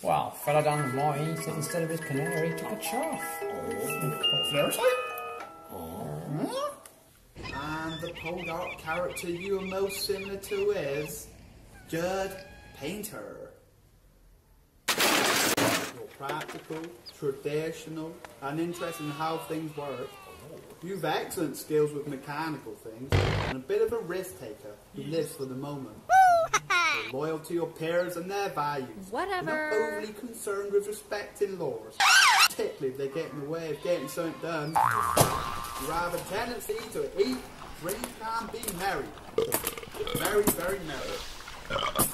Well, fella down the mine said instead of his canary, he took a chaff. Seriously? And the Poldark character you are most similar to is Jud Paynter. You're practical, traditional, and interested in how things work. You've excellent skills with mechanical things, and a bit of a risk taker who lives for the moment. You're loyal to your peers and their values. Whatever. You're not overly concerned with respecting laws, particularly if they get in the way of getting something done. You have a tendency to eat, drink, and be merry. Very, very merry.